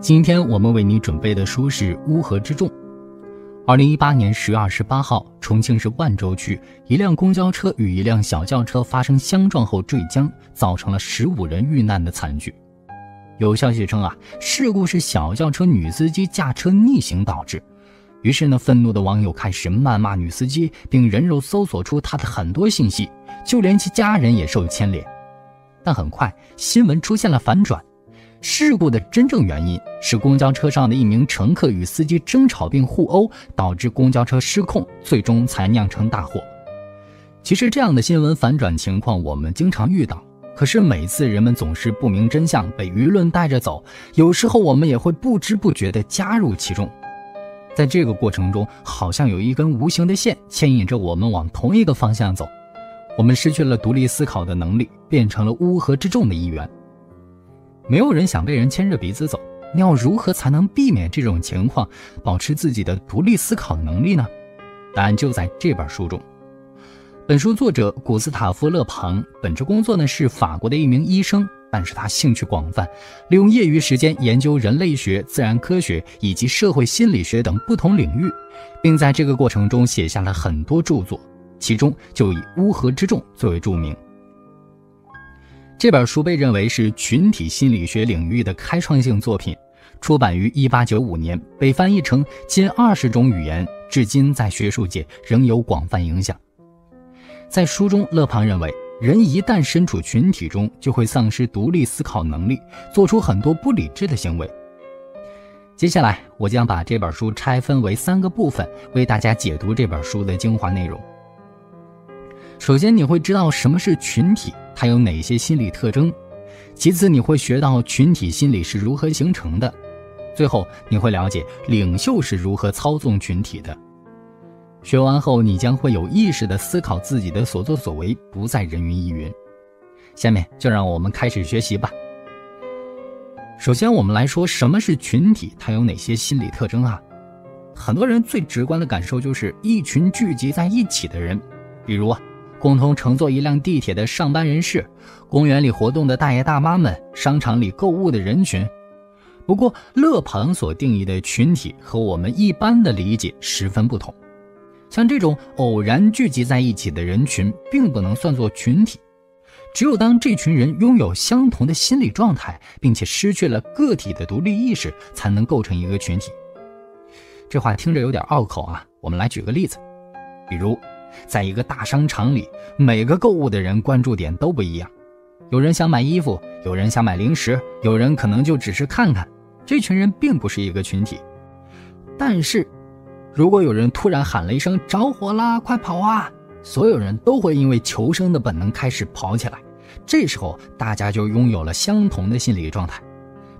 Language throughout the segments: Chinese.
今天我们为你准备的书是《乌合之众》。二零一八年十月二十八号，重庆市万州区一辆公交车与一辆小轿车发生相撞后坠江，造成了十五人遇难的惨剧。有消息称啊，事故是小轿车女司机驾车逆行导致。于是呢，愤怒的网友开始谩骂女司机，并人肉搜索出她的很多信息，就连其家人也受牵连。但很快，新闻出现了反转。事故的真正原因是公交车上的一名乘客与司机争吵并互殴，导致公交车失控，最终才酿成大祸。其实这样的新闻反转情况我们经常遇到，可是每次人们总是不明真相，被舆论带着走，有时候我们也会不知不觉地加入其中。在这个过程中，好像有一根无形的线牵引着我们往同一个方向走，我们失去了独立思考的能力，变成了乌合之众的一员。没有人想被人牵着鼻子走，你要如何才能避免这种情况，保持自己的独立思考能力呢？答案就在这本书中。本书作者古斯塔夫·勒庞本职工作呢是法国的一名医生，但是他兴趣广泛，利用业余时间研究人类学、自然科学以及社会心理学等不同领域，并在这个过程中写下了很多著作，其中就以《乌合之众》最为著名。这本书被认为是群体心理学领域的开创性作品，出版于1895年，被翻译成近二十种语言，至今在学术界仍有广泛影响。在书中，勒庞认为，人一旦身处群体中，就会丧失独立思考能力，做出很多不理智的行为。接下来，我将把这本书拆分为三个部分，为大家解读这本书的精华内容。首先，你会知道什么是群体。它有哪些心理特征？其次，你会学到群体心理是如何形成的；最后，你会了解领袖是如何操纵群体的。学完后，你将会有意识地思考自己的所作所为，不再人云亦云。下面就让我们开始学习吧。首先，我们来说什么是群体，它有哪些心理特征啊？很多人最直观的感受就是一群聚集在一起的人，比如啊。共同乘坐一辆地铁的上班人士，公园里活动的大爷大妈们，商场里购物的人群。不过，勒庞所定义的群体和我们一般的理解十分不同。像这种偶然聚集在一起的人群，并不能算作群体。只有当这群人拥有相同的心理状态，并且失去了个体的独立意识，才能构成一个群体。这话听着有点拗口啊，我们来举个例子，比如。在一个大商场里，每个购物的人关注点都不一样。有人想买衣服，有人想买零食，有人可能就只是看看。这群人并不是一个群体。但是，如果有人突然喊了一声“着火啦，快跑啊”，所有人都会因为求生的本能开始跑起来。这时候，大家就拥有了相同的心理状态，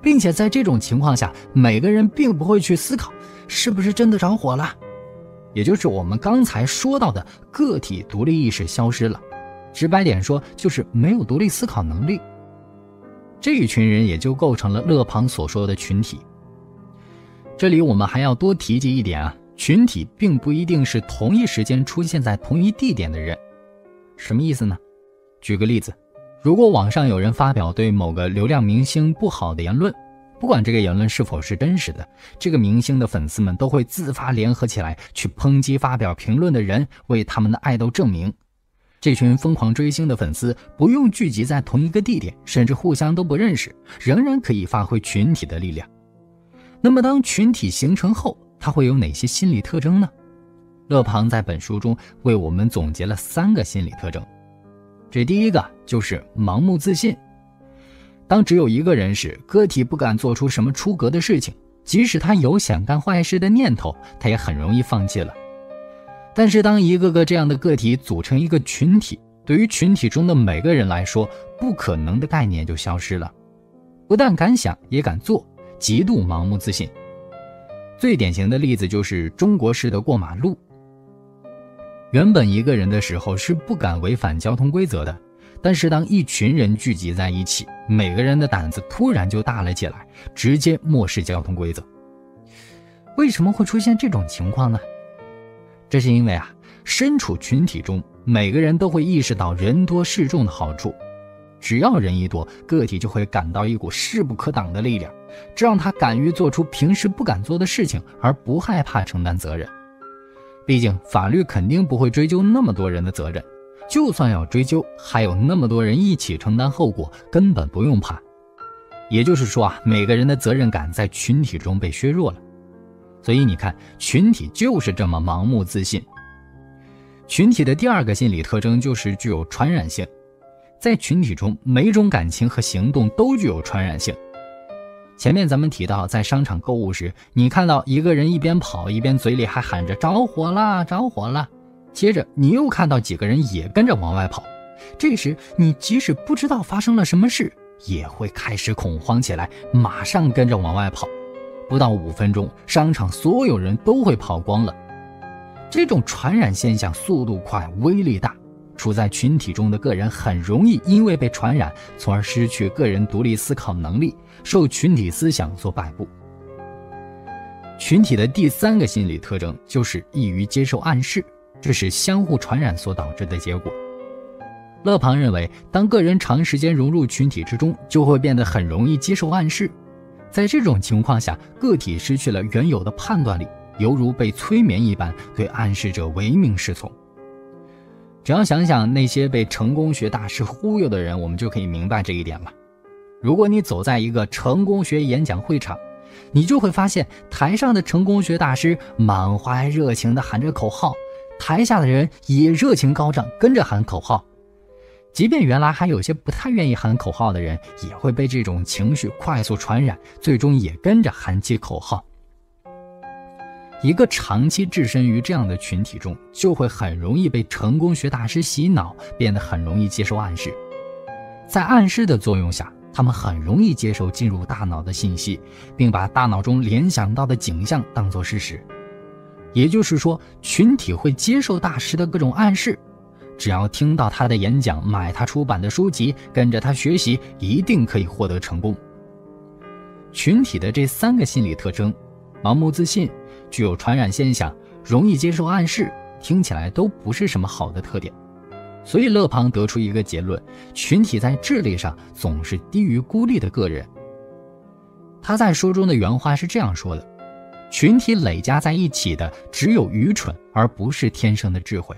并且在这种情况下，每个人并不会去思考是不是真的着火了。也就是我们刚才说到的个体独立意识消失了，直白点说就是没有独立思考能力。这一群人也就构成了勒庞所说的群体。这里我们还要多提及一点啊，群体并不一定是同一时间出现在同一地点的人。什么意思呢？举个例子，如果网上有人发表对某个流量明星不好的言论。不管这个言论是否是真实的，这个明星的粉丝们都会自发联合起来去抨击发表评论的人，为他们的爱豆证明。这群疯狂追星的粉丝不用聚集在同一个地点，甚至互相都不认识，仍然可以发挥群体的力量。那么，当群体形成后，它会有哪些心理特征呢？勒庞在本书中为我们总结了三个心理特征。这第一个就是盲目自信。当只有一个人时，个体不敢做出什么出格的事情，即使他有想干坏事的念头，他也很容易放弃了。但是，当一个个这样的个体组成一个群体，对于群体中的每个人来说，不可能的概念就消失了。不但敢想，也敢做，极度盲目自信。最典型的例子就是中国式的过马路。原本一个人的时候是不敢违反交通规则的。但是当一群人聚集在一起，每个人的胆子突然就大了起来，直接漠视交通规则。为什么会出现这种情况呢？这是因为啊，身处群体中，每个人都会意识到人多势众的好处。只要人一多，个体就会感到一股势不可挡的力量，这让他敢于做出平时不敢做的事情，而不害怕承担责任。毕竟法律肯定不会追究那么多人的责任，就算要追究，还有那么多人一起承担后果，根本不用怕。也就是说啊，每个人的责任感在群体中被削弱了。所以你看，群体就是这么盲目自信。群体的第二个心理特征就是具有传染性。在群体中，每种感情和行动都具有传染性。前面咱们提到，在商场购物时，你看到一个人一边跑一边嘴里还喊着“着火了，着火了”，接着你又看到几个人也跟着往外跑。这时，你即使不知道发生了什么事，也会开始恐慌起来，马上跟着往外跑。不到五分钟，商场所有人都会跑光了。这种传染现象速度快，威力大。处在群体中的个人很容易因为被传染，从而失去个人独立思考能力，受群体思想所摆布。群体的第三个心理特征就是易于接受暗示，这是相互传染所导致的结果。勒庞认为，当个人长时间融入群体之中，就会变得很容易接受暗示。在这种情况下，个体失去了原有的判断力，犹如被催眠一般，对暗示者唯命是从。只要想想那些被成功学大师忽悠的人，我们就可以明白这一点了。如果你走在一个成功学演讲会场，你就会发现台上的成功学大师满怀热情地喊着口号，台下的人也热情高涨，跟着喊口号。即便原来还有些不太愿意喊口号的人，也会被这种情绪快速传染，最终也跟着喊起口号。一个长期置身于这样的群体中，就会很容易被成功学大师洗脑，变得很容易接受暗示。在暗示的作用下，他们很容易接受进入大脑的信息，并把大脑中联想到的景象当作事实。也就是说，群体会接受大师的各种暗示，只要听到他的演讲，买他出版的书籍，跟着他学习，一定可以获得成功。群体的这三个心理特征：盲目自信。具有传染现象，容易接受暗示，听起来都不是什么好的特点。所以勒庞得出一个结论：群体在智力上总是低于孤立的个人。他在书中的原话是这样说的：“群体累加在一起的只有愚蠢，而不是天生的智慧。”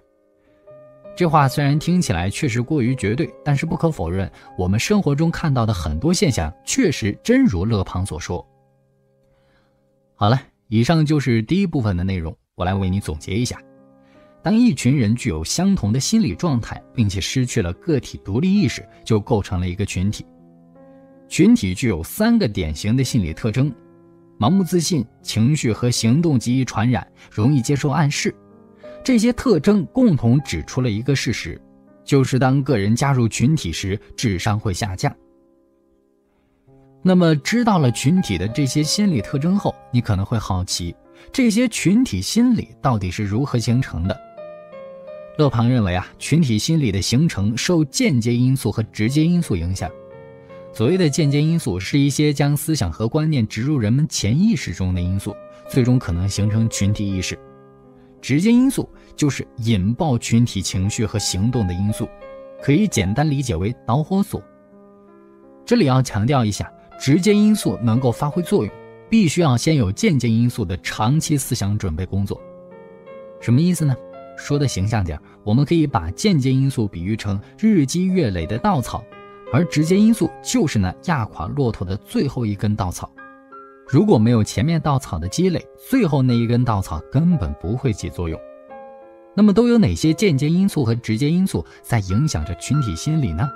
这话虽然听起来确实过于绝对，但是不可否认，我们生活中看到的很多现象确实真如勒庞所说。好了。以上就是第一部分的内容，我来为你总结一下：当一群人具有相同的心理状态，并且失去了个体独立意识，就构成了一个群体。群体具有三个典型的心理特征：盲目自信、情绪和行动极易传染、容易接受暗示。这些特征共同指出了一个事实，就是当个人加入群体时，智商会下降。那么，知道了群体的这些心理特征后，你可能会好奇，这些群体心理到底是如何形成的？勒庞认为啊，群体心理的形成受间接因素和直接因素影响。所谓的间接因素，是一些将思想和观念植入人们潜意识中的因素，最终可能形成群体意识；直接因素就是引爆群体情绪和行动的因素，可以简单理解为导火索。这里要强调一下。直接因素能够发挥作用，必须要先有间接因素的长期思想准备工作。什么意思呢？说的形象点，我们可以把间接因素比喻成日积月累的稻草，而直接因素就是那压垮骆驼的最后一根稻草。如果没有前面稻草的积累，最后那一根稻草根本不会起作用。那么都有哪些间接因素和直接因素在影响着群体心理呢？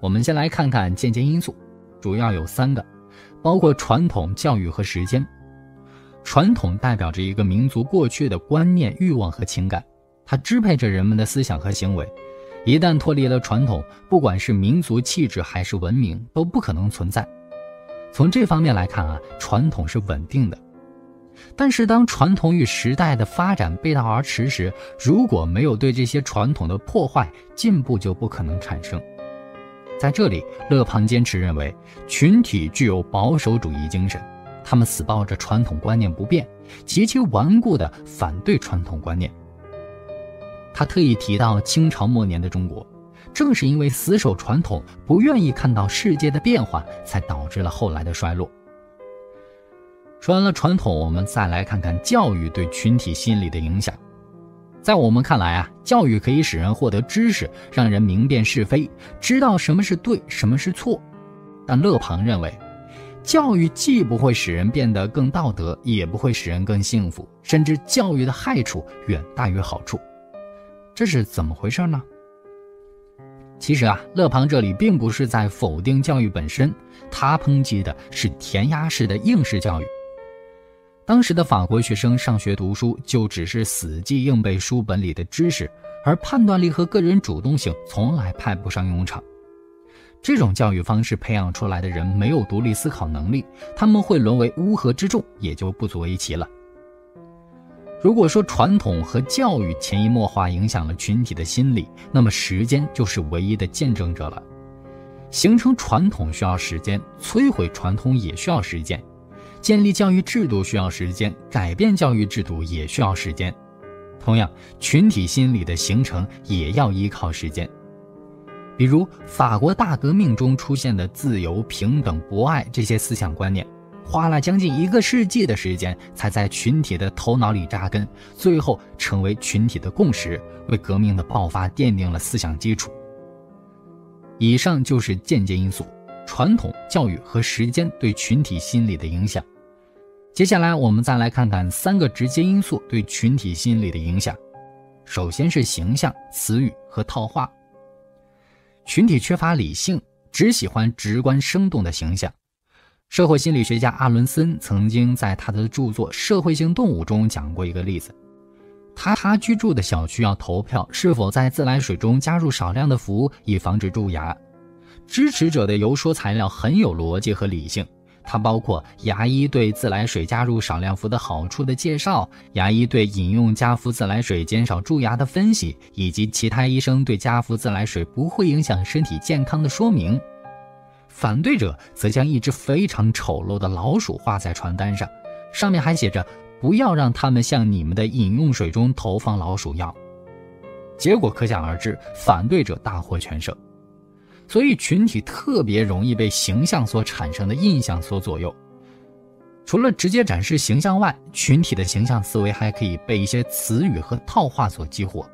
我们先来看看间接因素。主要有三个，包括传统教育和时间。传统代表着一个民族过去的观念、欲望和情感，它支配着人们的思想和行为。一旦脱离了传统，不管是民族气质还是文明，都不可能存在。从这方面来看啊，传统是稳定的。但是当传统与时代的发展背道而驰时，如果没有对这些传统的破坏，进步就不可能产生。在这里，勒庞坚持认为，群体具有保守主义精神，他们死抱着传统观念不变，极其顽固地反对传统观念。他特意提到清朝末年的中国，正是因为死守传统，不愿意看到世界的变化，才导致了后来的衰落。说完了传统，我们再来看看教育对群体心理的影响。在我们看来啊，教育可以使人获得知识，让人明辨是非，知道什么是对，什么是错。但勒庞认为，教育既不会使人变得更道德，也不会使人更幸福，甚至教育的害处远大于好处。这是怎么回事呢？其实啊，勒庞这里并不是在否定教育本身，他抨击的是填鸭式的应试教育。当时的法国学生上学读书，就只是死记硬背书本里的知识，而判断力和个人主动性从来派不上用场。这种教育方式培养出来的人没有独立思考能力，他们会沦为乌合之众，也就不足为奇了。如果说传统和教育潜移默化影响了群体的心理，那么时间就是唯一的见证者了。形成传统需要时间，摧毁传统也需要时间；建立教育制度需要时间，改变教育制度也需要时间。同样，群体心理的形成也要依靠时间。比如，法国大革命中出现的自由、平等、博爱这些思想观念。花了将近一个世纪的时间，才在群体的头脑里扎根，最后成为群体的共识，为革命的爆发奠定了思想基础。以上就是间接因素：传统教育和时间对群体心理的影响。接下来，我们再来看看三个直接因素对群体心理的影响。首先是形象、词语和套话。群体缺乏理性，只喜欢直观生动的形象。社会心理学家阿伦森曾经在他的著作《社会性动物》中讲过一个例子：他他居住的小区要投票是否在自来水中加入少量的氟，以防止蛀牙。支持者的游说材料很有逻辑和理性，它包括牙医对自来水加入少量氟的好处的介绍，牙医对饮用加氟自来水减少蛀牙的分析，以及其他医生对加氟自来水不会影响身体健康的说明。反对者则将一只非常丑陋的老鼠画在传单上，上面还写着“不要让他们向你们的饮用水中投放老鼠药”。结果可想而知，反对者大获全胜。所以，群体特别容易被形象所产生的印象所左右。除了直接展示形象外，群体的形象思维还可以被一些词语和套话所激活。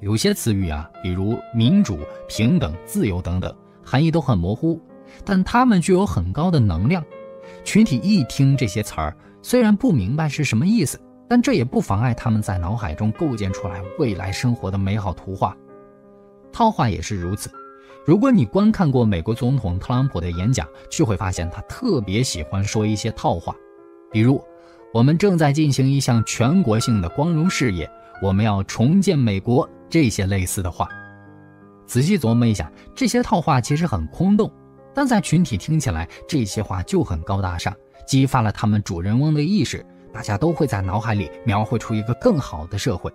有些词语啊，比如民主、平等、自由等等。含义都很模糊，但它们具有很高的能量。群体一听这些词儿，虽然不明白是什么意思，但这也不妨碍他们在脑海中构建出来未来生活的美好图画。套话也是如此。如果你观看过美国总统特朗普的演讲，就会发现他特别喜欢说一些套话，比如“我们正在进行一项全国性的光荣事业，我们要重建美国”这些类似的话。仔细琢磨一下，这些套话其实很空洞，但在群体听起来，这些话就很高大上，激发了他们主人翁的意识，大家都会在脑海里描绘出一个更好的社会。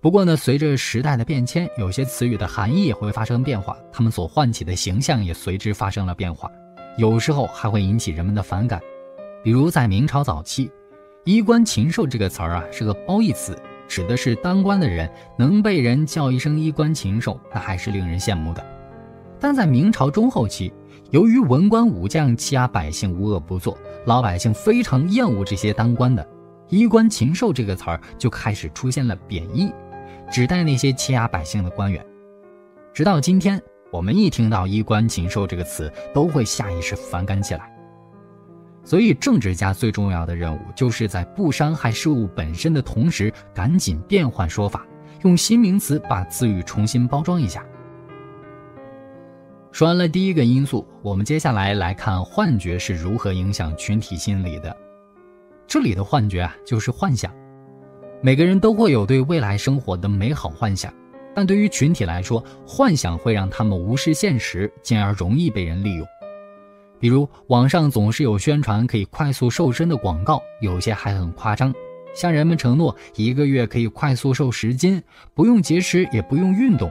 不过呢，随着时代的变迁，有些词语的含义也会发生变化，他们所唤起的形象也随之发生了变化，有时候还会引起人们的反感。比如在明朝早期，“衣冠禽兽”这个词儿啊，是个褒义词。指的是当官的人能被人叫一声衣冠禽兽，那还是令人羡慕的。但在明朝中后期，由于文官武将欺压百姓无恶不作，老百姓非常厌恶这些当官的，衣冠禽兽这个词儿就开始出现了贬义，指代那些欺压百姓的官员。直到今天，我们一听到衣冠禽兽这个词，都会下意识反感起来。所以，政治家最重要的任务，就是在不伤害事物本身的同时，赶紧变换说法，用新名词把词语重新包装一下。说完了第一个因素，我们接下来来看幻觉是如何影响群体心理的。这里的幻觉啊，就是幻想。每个人都会有对未来生活的美好幻想，但对于群体来说，幻想会让他们无视现实，进而容易被人利用。比如网上总是有宣传可以快速瘦身的广告，有些还很夸张，向人们承诺一个月可以快速瘦十斤，不用节食也不用运动。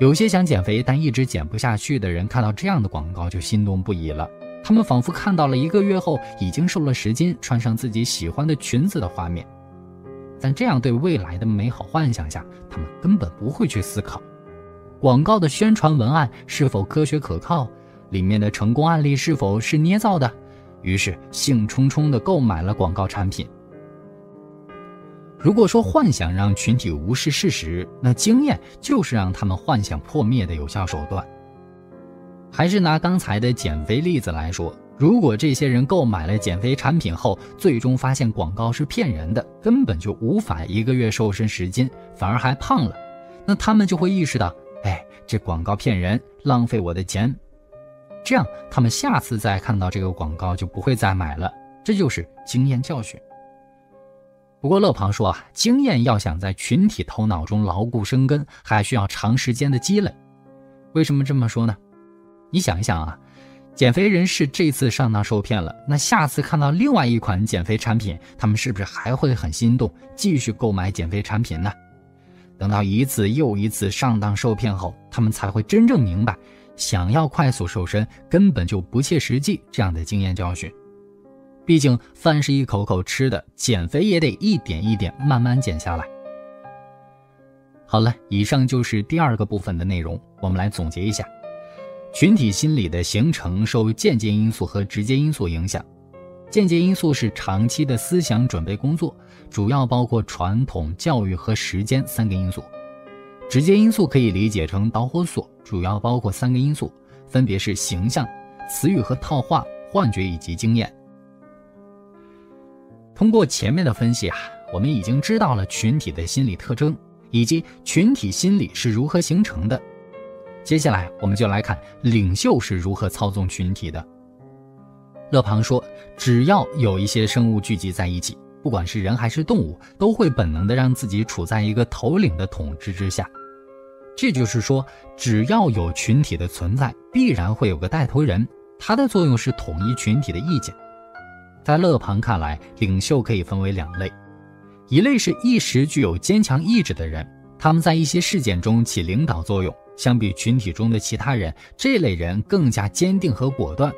有些想减肥但一直减不下去的人看到这样的广告就心动不已了，他们仿佛看到了一个月后已经瘦了十斤，穿上自己喜欢的裙子的画面。在这样对未来的美好幻想下，他们根本不会去思考广告的宣传文案是否科学可靠，里面的成功案例是否是捏造的，于是兴冲冲地购买了广告产品。如果说幻想让群体无视事实，那经验就是让他们幻想破灭的有效手段。还是拿刚才的减肥例子来说，如果这些人购买了减肥产品后，最终发现广告是骗人的，根本就无法一个月瘦身十斤，反而还胖了，那他们就会意识到，哎，这广告骗人，浪费我的钱。这样，他们下次再看到这个广告就不会再买了。这就是经验教训。不过勒庞说啊，经验要想在群体头脑中牢固生根，还需要长时间的积累。为什么这么说呢？你想一想啊，减肥人士这次上当受骗了，那下次看到另外一款减肥产品，他们是不是还会很心动，继续购买减肥产品呢？等到一次又一次上当受骗后，他们才会真正明白，想要快速瘦身根本就不切实际这样的经验教训。毕竟饭是一口口吃的，减肥也得一点一点慢慢减下来。好了，以上就是第二个部分的内容，我们来总结一下：群体心理的形成受间接因素和直接因素影响。间接因素是长期的思想准备工作，主要包括传统教育和时间三个因素；直接因素可以理解成导火索，主要包括三个因素，分别是形象、词语和套话、幻觉以及经验。通过前面的分析啊，我们已经知道了群体的心理特征以及群体心理是如何形成的。接下来，我们就来看领袖是如何操纵群体的。勒庞说，只要有一些生物聚集在一起，不管是人还是动物，都会本能的让自己处在一个头领的统治之下。这就是说，只要有群体的存在，必然会有个带头人，他的作用是统一群体的意见。在勒庞看来，领袖可以分为两类，一类是一时具有坚强意志的人，他们在一些事件中起领导作用，相比群体中的其他人，这类人更加坚定和果断。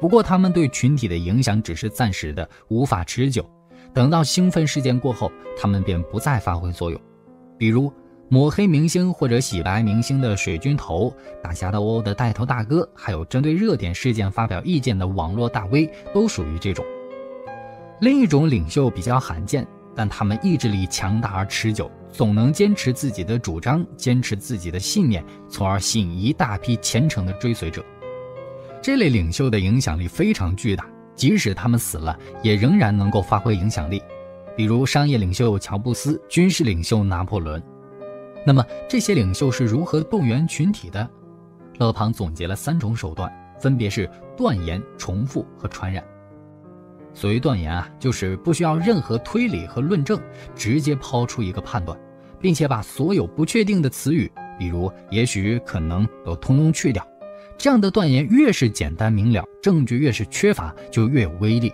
不过，他们对群体的影响只是暂时的，无法持久。等到兴奋事件过后，他们便不再发挥作用，比如。抹黑明星或者洗白明星的水军头、打侠斗殴的带头大哥，还有针对热点事件发表意见的网络大 V，都属于这种。另一种领袖比较罕见，但他们意志力强大而持久，总能坚持自己的主张，坚持自己的信念，从而吸引一大批虔诚的追随者。这类领袖的影响力非常巨大，即使他们死了，也仍然能够发挥影响力。比如商业领袖乔布斯，军事领袖拿破仑。那么这些领袖是如何动员群体的？勒庞总结了三种手段，分别是断言、重复和传染。所谓断言啊，就是不需要任何推理和论证，直接抛出一个判断，并且把所有不确定的词语，比如也许、可能，都通通去掉。这样的断言越是简单明了，证据越是缺乏，就越有威力。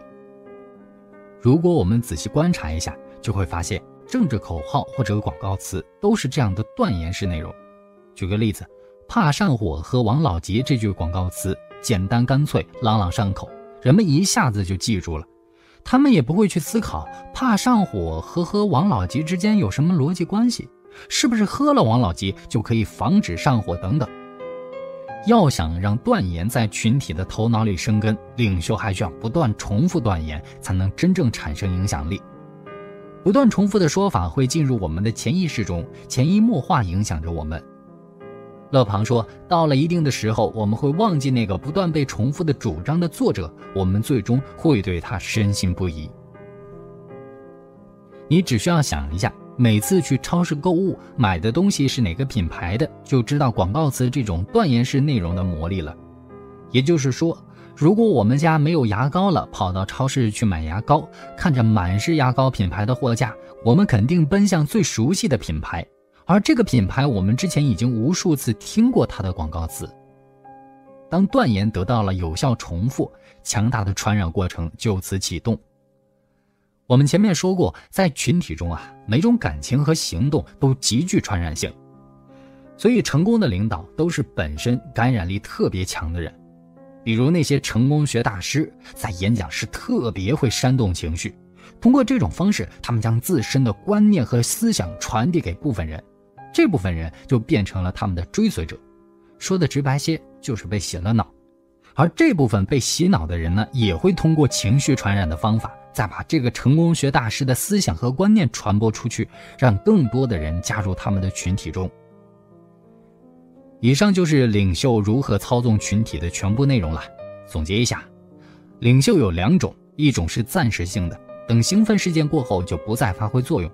如果我们仔细观察一下，就会发现。政治口号或者广告词都是这样的断言式内容。举个例子，“怕上火喝王老吉”这句广告词简单干脆、朗朗上口，人们一下子就记住了。他们也不会去思考“怕上火”和喝王老吉之间有什么逻辑关系，是不是喝了王老吉就可以防止上火等等。要想让断言在群体的头脑里生根，领袖还需要不断重复断言，才能真正产生影响力。不断重复的说法会进入我们的潜意识中，潜移默化影响着我们。勒庞说，到了一定的时候，我们会忘记那个不断被重复的主张的作者，我们最终会对他深信不疑。你只需要想一下，每次去超市购物买的东西是哪个品牌的，就知道广告词这种断言式内容的魔力了。也就是说。如果我们家没有牙膏了，跑到超市去买牙膏，看着满是牙膏品牌的货架，我们肯定奔向最熟悉的品牌，而这个品牌我们之前已经无数次听过它的广告词。当断言得到了有效重复，强大的传染过程就此启动。我们前面说过，在群体中啊，每种感情和行动都极具传染性，所以成功的领导都是本身感染力特别强的人。比如那些成功学大师，在演讲时特别会煽动情绪，通过这种方式，他们将自身的观念和思想传递给部分人，这部分人就变成了他们的追随者。说的直白些，就是被洗了脑。而这部分被洗脑的人呢，也会通过情绪传染的方法，再把这个成功学大师的思想和观念传播出去，让更多的人加入他们的群体中。以上就是领袖如何操纵群体的全部内容了。总结一下，领袖有两种，一种是暂时性的。等兴奋事件过后就不再发挥作用。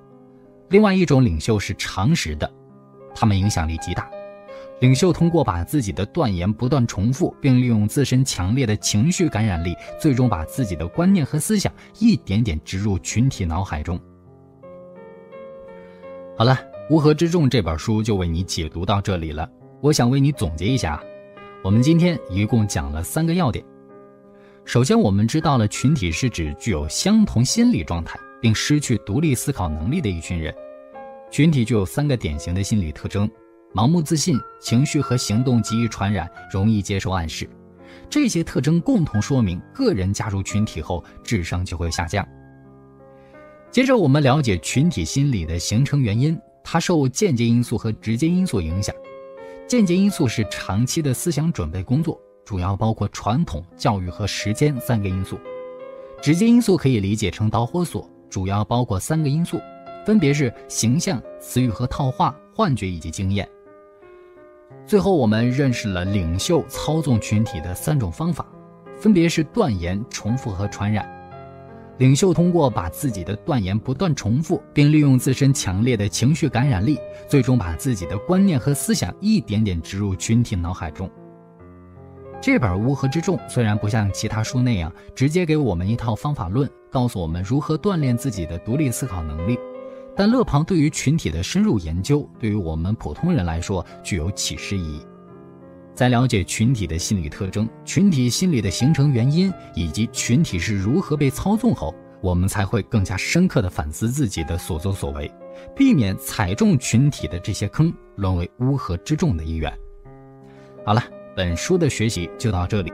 另外一种领袖是常识的，他们影响力极大。领袖通过把自己的断言不断重复，并利用自身强烈的情绪感染力，最终把自己的观念和思想一点点植入群体脑海中。好了，《乌合之众》这本书就为你解读到这里了。我想为你总结一下，我们今天一共讲了三个要点。首先，我们知道了群体是指具有相同心理状态并失去独立思考能力的一群人。群体具有三个典型的心理特征：盲目自信、情绪和行动极易传染、容易接受暗示。这些特征共同说明，个人加入群体后智商就会下降。接着，我们了解群体心理的形成原因，它受间接因素和直接因素影响。间接因素是长期的思想准备工作。主要包括传统教育和时间三个因素，直接因素可以理解成导火索，主要包括三个因素，分别是形象、词语和套话、幻觉以及经验。最后，我们认识了领袖操纵群体的三种方法，分别是断言、重复和传染。领袖通过把自己的断言不断重复，并利用自身强烈的情绪感染力，最终把自己的观念和思想一点点植入群体脑海中。这本《乌合之众》虽然不像其他书那样直接给我们一套方法论，告诉我们如何锻炼自己的独立思考能力，但勒庞对于群体的深入研究，对于我们普通人来说具有启示意义。在了解群体的心理特征、群体心理的形成原因以及群体是如何被操纵后，我们才会更加深刻地反思自己的所作所为，避免踩中群体的这些坑，沦为乌合之众的一员。好了。本书的学习就到这里。